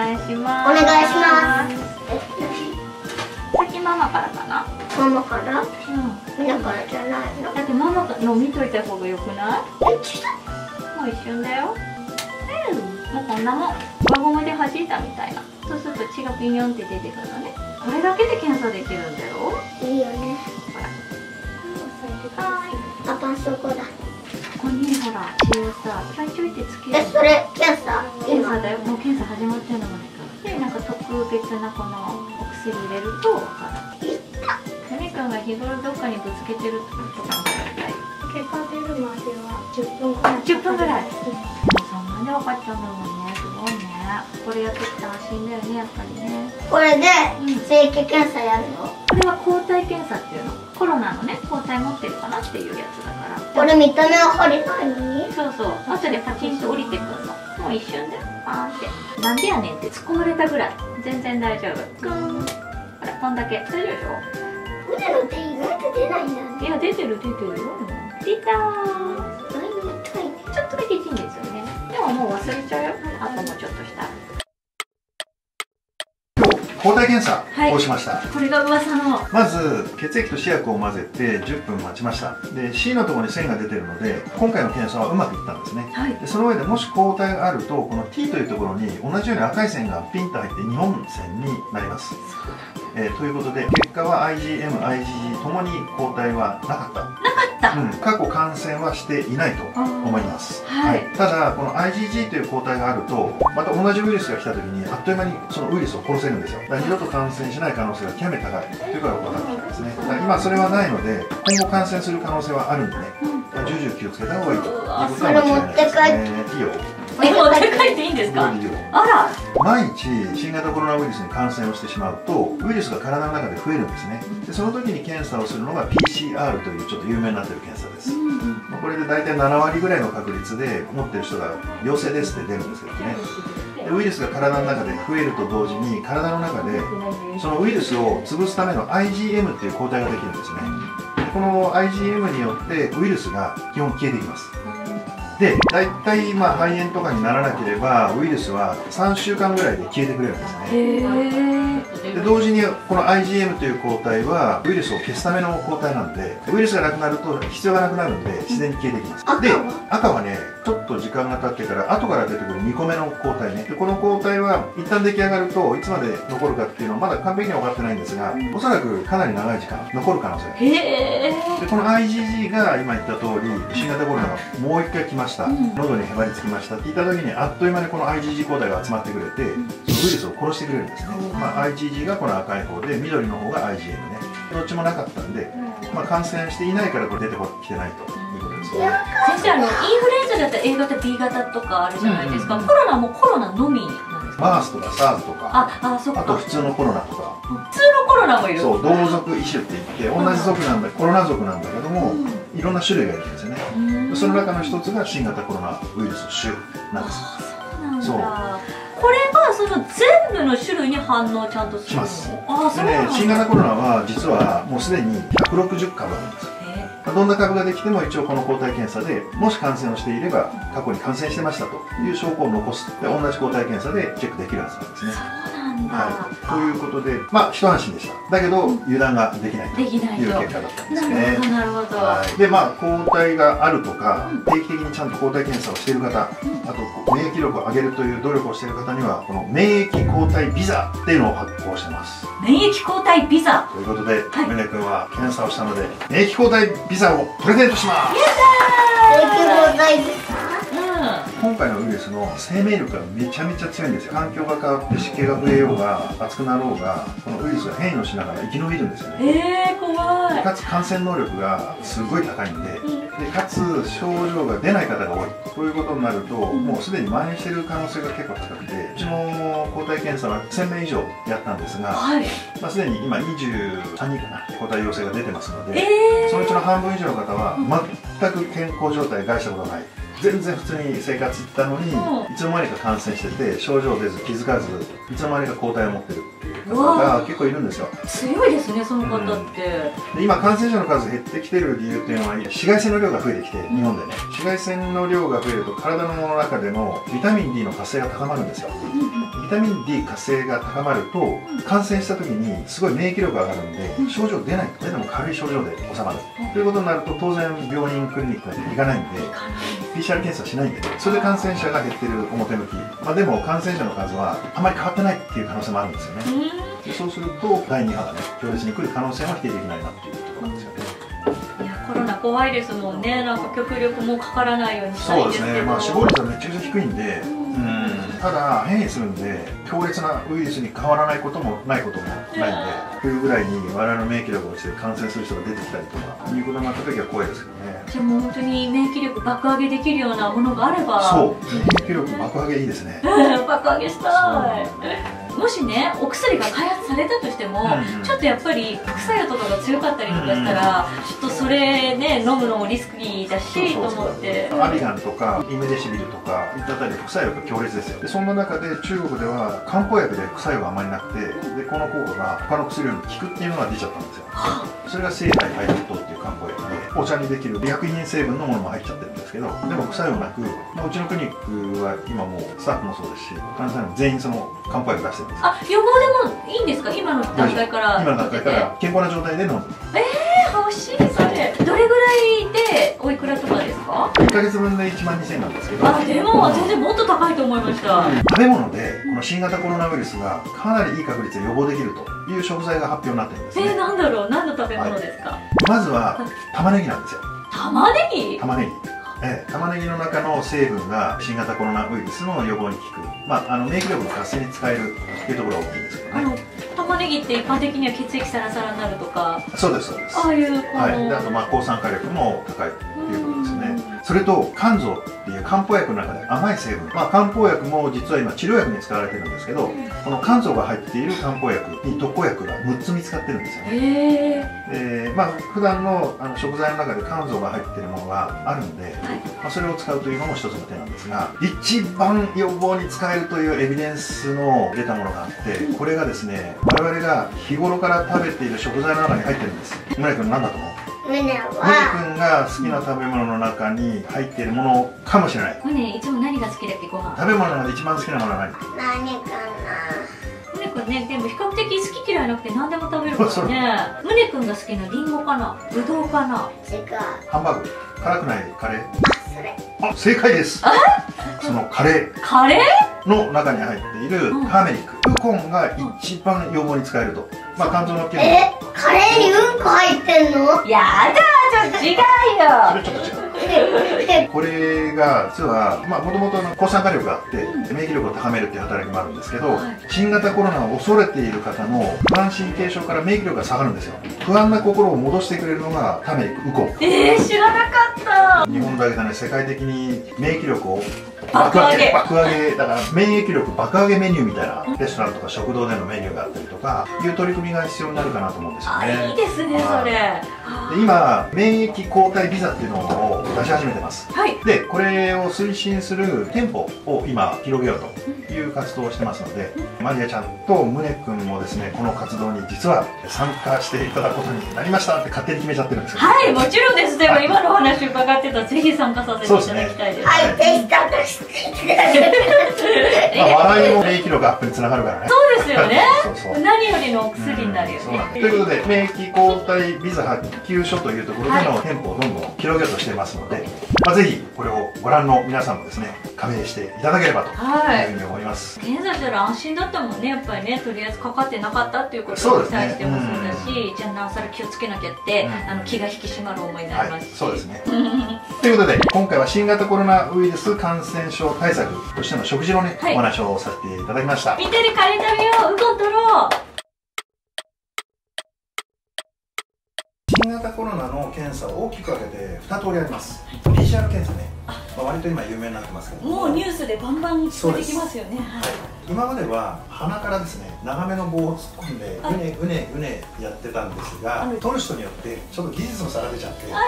願いします。お願いします。先ママからかな？ママから？うん。みんなからじゃないの。だってママの見といた方がよくない？もう一瞬だよ。うん。もうこんなもん輪ゴムで弾いたみたいな。そうすると血がピヨンって出てくるのね。これだけで検査できるんだよ。いいよね。ほら。はーいパパそこだここにほら血をさちょいちょいってつける。えそれ検査今検査だよもう検査始まってるのもねでなんか特別なこのお薬入れると。わかるいった。ふみくんが日頃どっかにぶつけてるとかもらいたい結果出るまでは10分ぐらい10分ぐらいそんなんで分かっちゃうんだもんね。すごいねこれやってきた安心だよねやっぱりね。これでうん正規検査やるの？これは抗体検査っていうのコロナのね抗体持ってるかなっていうやつだから。これ見た目は針ないのに？そうそう。後でパチンと降りてくるの。もう一瞬で。パーンって。なんでやねんって突っ込まれたぐらい。全然大丈夫。くーんほらこんだけ。大丈夫でしょ？腕の手意外と出ないんだね。いや出てる出てるよ。出たー。ちょっとだけ痛いんですよね。でももう忘れちゃうよ。あともうちょっとしたら抗体検査はい。をしました、これが噂の。まず血液と試薬を混ぜて10分待ちました。で C のところに線が出てるので今回の検査はうまくいったんですね。はい。でその上でもし抗体があるとこの T というところに同じように赤い線がピンと入って2本線になります、えーということで結果は IgM、IgG ともに抗体はなかったった。うん、過去感染はしていないと思います、はい。ただこの IgG という抗体があるとまた同じウイルスが来た時にあっという間にそのウイルスを殺せるんですよ。だから二度と感染しない可能性が極めて高いということが分かってきたんですね。だから今それはないので今後感染する可能性はあるんでねうん。重々気をつけた方がいいということは間違いないですね。いいよえ持って帰っていいんですかあら。毎日新型コロナウイルスに感染をしてしまうとウイルスが体の中で増えるんですね。でその時に検査をするのが PCR というちょっと有名になっている検査です。まあこれで大体7割ぐらいの確率で持ってる人が陽性ですって出るんですけどね。でウイルスが体の中で増えると同時に体の中でそのウイルスを潰すための IgM っていう抗体ができるんですね。でこの IgM によってウイルスが基本消えていきますで大体まあ肺炎とかにならなければウイルスは3週間ぐらいで消えてくれるんですね。で同時にこの IgM という抗体はウイルスを消すための抗体なんでウイルスがなくなると必要がなくなるんで自然に消えていきます。で赤は？赤はねちょっと時間が経ってから後から出てくる2個目の抗体ね。でこの抗体は一旦出来上がるといつまで残るかっていうのはまだ完璧には分かってないんですがおそらくかなり長い時間残る可能性。へえ。でこの IgG が今言った通り新型コロナがもう一回来ました、うん。喉にへばりつきましたって言った時にあっという間にこの IgG 抗体が集まってくれて、そのウイルスを殺してくれるんですね、まあ、IgG がこの赤い方で緑の方が IgM ねどっちもなかったんで、まあ、感染していないからこれ出てきてないということですね。先生あのインフルエンザだったら A 型 B 型とかあるじゃないですか、うん。コロナもコロナのみなんですか？MERS とか SARS とかああそっか。あと普通のコロナとか。普通のコロナもいる。そう同族異種って言って同じ族なんだコロナ族なんだけども、いろんな種類がいるんですよね。うん。その中の一つが新型コロナウイルス種なんです。あそうなんだ。そうこれがその全部の種類に反応ちゃんとするの？します。ああそうでなんだ。ね新型コロナは実はもうすでに160株あるんです。へどんな株ができても一応この抗体検査でもし感染をしていれば過去に感染してましたという証拠を残す。で同じ抗体検査でチェックできるはずなんですねなんだ、はい、ということでまあ一安心でした。だけど油断ができないとできないと。いう結果だったんですなねるほどなるほど、はい、でまあ抗体があるとか定期的にちゃんと抗体検査をしている方あと免疫力を上げるという努力をしている方にはこの免疫抗体ビザっていうのを発行してます。免疫抗体ビザ？ということで、はい。メネ君は検査をしたので免疫抗体ビザをプレゼントします。正規抗体ですかう今回のウイルスの生命力がめちゃめちゃ強いんですよ。環境が変わって湿気が増えようが暑くなろうがこのウイルスが変異をしながら生き延びるんですよんね。えー、怖い。かつ感染能力がすごい高いんででかつ症状が出ない方が多い。ということになるともうすでに蔓延している可能性が結構高くてうちの抗体検査は1000名以上やったんですが、はい。まあ、すでに今23人かな抗体陽性が出てますので、えそのうちの半分以上の方は全く健康状態害したことがない全然普通に生活してたのに、うん。いつの間にか感染してて症状出ず気づかずいつの間にか抗体を持ってるっていう方が結構いるんですよ。ー、強いですねその方って、で今感染者の数減ってきてる理由っていうのは紫外線の量が増えてきて日本でね。紫外線の量が増えると体の中でのビタミン D の活性が高まるんですよ。ビタミン D 活性が高まると感染した時にすごい免疫力が上がるんで症状出ない。出ても軽い症状で収まる。ということになると当然病院クリニックに行かないんで PCR 検査しないんでねそれで感染者が減ってる表向き、まあ、でも感染者の数はあまり変わってないっていう可能性もあるんですよね。でそうすると第2波がね強烈に来る可能性は否定できないなっていうところなんですよね。いやコロナ怖いですもんねなんか極力もうかからないようにしたいそうでんですけどすねまあ死亡率はめちゃくちゃ低いんでうんただ変異するんで強烈なウイルスに変わらないこともないこともないんでというぐらいに我々の免疫力が落ちて感染する人が出てきたりとかいうことになった時は怖いですけどねじゃあもう本当に免疫力爆上げできるようなものがあれば。そう免疫力爆上げいいですね。爆上げしたい。ですねもしねお薬が開発されたとしても、うんうん。ちょっとやっぱり副作用とかが強かったりとかしたら、ちょっとそれね飲むのもリスクリーだしと思って。アビガンとかイメデシビルとかいったあたり副作用が強烈ですよ。でそんな中で中国では漢方薬で副作用があまりなくてでこの効果が他の薬よりも効くっていうのが出ちゃったんですよ。それが生体ハイドル糖っていう漢方薬でお茶にできる薬品成分のものも入っちゃってるんですけどでも副作用なく、まあ、うちのクリニックは今もうスタッフもそうですし患者さんも全員その漢方薬出してるんですよ。あ予防でもいいんですか？今の段階から。今の段階から健康な状態で飲むえー、欲しいどれぐらいでおいくらとかですか？1ヶ月分で1万2000円なんですけど。あでも全然もっと高いと思いました。食べ物でこの新型コロナウイルスがかなりいい確率で予防できるという食材が発表になってるんですえー、ねなんだろう？何の食べ物ですか、まずは玉ねぎなんですよ。玉ねぎ。玉ねぎ。ええ、玉ねぎの中の成分が新型コロナウイルスの予防に効く、まあ、あの免疫力の活性に使えるっていうところが大きいんですけどね玉ねぎって一般的には血液サラサラになるとかそうですそうです。ああいうはい、であとまあ抗酸化力も高いということで。すねそれと肝臓っていう漢方薬の中で甘い成分、まあ、漢方薬も実は今治療薬に使われてるんですけどこの肝臓が入っている漢方薬に特効薬が6つ見つかってるんですよね。へまあ普段のあの食材の中で肝臓が入っているものがあるんで、はい。まあ、それを使うというのも一つの手なんですが一番予防に使えるというエビデンスの出たものがあってこれがですね我々が日頃から食べている食材の中に入ってるんです。村井君何だと思う？胸森は君が好きな食べ物の中に入っているものかもしれない。胸いつも何が好きだっけご飯？食べ物の中で一番好きなものは何？何か胸くんねでも比較的好き嫌いなくて何でも食べるからね。胸くんが好きなリンゴかな？ぶどうかな？な違う。ハンバーグ。辛くないカレー？あそれ。あ正解です。そのカレー。カレー？の中に入っているうん。ターメリック、ウコンが一番予防に使えると、まあ肝臓のえカレーにうんこ入ってんの？やだちょっと違うよ。それちょっと違うこれが実はもともと抗酸化力があって免疫力を高めるっていう働きもあるんですけど、はい。新型コロナを恐れている方の不安神経症から免疫力が下がるんですよ。不安な心を戻してくれるのがターメリックウコン。えー、知らなかった。日本だけじゃない世界的に免疫力を爆上げ。爆上げだから免疫力爆上げメニューみたいなレストランとか食堂でのメニューがあったりとかいう取り組みが必要になるかなと思うんですよあねいいですねそれ。で今免疫抗体ビザっていうのを出し始めてます。はい。でこれを推進する店舗を今広げようという活動をしてますのでマリアちゃんと宗君もですねこの活動に実は参加していただくことになりましたって勝手に決めちゃってるんですよ。はいもちろんです。でも今のお話伺ってたらぜひ参加させていただきたいです。はいぜひ参加していただけまあ、笑いも免疫力アップにつながるからね。そうですよね。何よりのお薬になるよね。ということで免疫抗体ビザ発給所というところでの店舗をどんどん広げようとしていますので、まあ、ぜひこれをご覧の皆さんもですね加盟していただければとはいいうふうに思います、検査したら安心だったもんねやっぱりね。とりあえずかかってなかったっていうことに対してもそうだし、じゃあなおさら気をつけなきゃって、うん。あの気が引き締まる思いになはいりますし、そうですね。ということで今回は新型コロナウイルス感染症対策としての食事のね、はい。お話をさせていただきました。みんなでカレー食べよううどん取ろう。新型コロナの検査を大きく分けて2通りあります。PCR 検査ね、まあ、割と今有名になってますけど。もうニュースでバンバン聞こえてきますよね。はい。今までは鼻からですね長めの棒を突っ込んではい。うねうねうねやってたんですがはい取る人によってちょっと技術の差が出ちゃってあや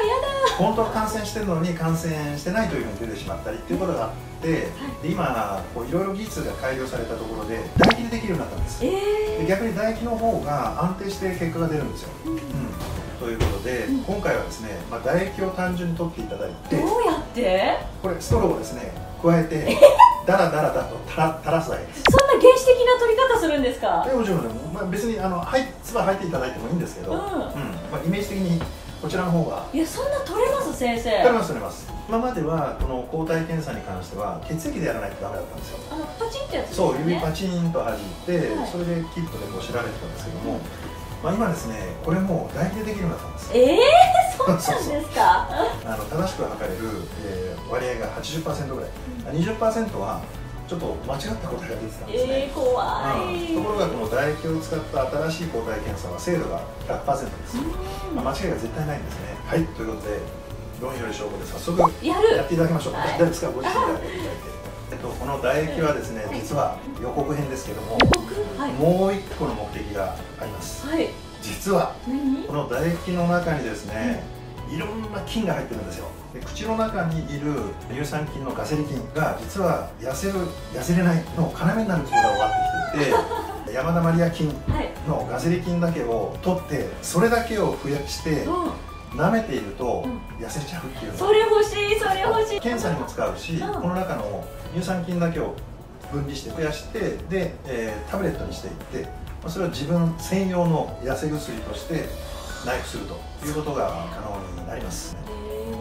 本当は感染してるのに感染してないというふうに出てしまったりっていうことがで今こういろいろ技術が改良されたところで唾液でできるようになったんです。だえで逆に唾液の方が安定して結果が出るんですよ、うん、ということで、うん。今回はですね、まあ、唾液を単純に取っていただいー、てどうやって？これストローをですね加えて ダラダラだと垂ら垂らすだけです。そんな原始的な取り方するんですか？でもちろんね、まあ、別にあのはい唾吐いていただいてもいいんですけど、ううんん。まあ、イメージ的にこちらの方が。いやそんな取れます先生。取れます取れます。今まではこの抗体検査に関しては血液でやらないとダメだったんですよ。あのパチンってやつですそう指パチンと弾いて、はい。それでキットでこう調べてたんですけども、まあ、今ですねこれも唾液でできるようになったんですええー、そうなんですか？あの正しく測れる、えー割合が80%ぐらい、あ20%はちょっと間違った答えが出てたんですね、えー、怖うん。い、ところがこの唾液を使った新しい抗体検査は精度が100%です、うん。まあ、間違いが絶対ないんですね。はい。ということで論より証拠で早速やっていただきましょう、はい。誰ですか？ご自身でやっていただいて、えっと、この唾液はですね実は予告編ですけども僕はい。もう一個の目的があります。はい。実は何？この唾液の中にですね、いろんな菌が入ってるんですよ。で口の中にいる乳酸菌のガセリ菌が実は痩せる痩せれないの要になることが分かってきていて 山田マリア菌はいのガセリ菌だけを取ってそれだけを増やしてうん。舐めているとうん。痩せちゃうっていうの。それ欲しいそれ欲しい。検査にも使うし、うん。この中の乳酸菌だけを分離して増やしてで、えータブレットにしていってまあそれを自分専用の痩せ薬として内服するということが可能になります、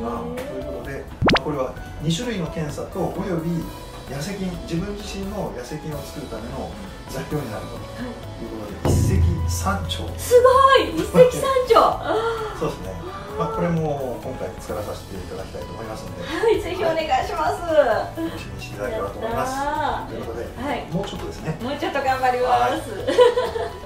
まあ、ということで、まあ、これは2種類の検査とおよび痩せ菌自分自身の痩せ菌を作るための材料になるということで一石三鳥。すごい！一石三鳥！は そうですね、まあ、これも今回使わさせていただきたいと思いますのでいぜひお願いします。楽しみにしていただければと思います。ということで、はい。もうちょっとですね。もうちょっと頑張ります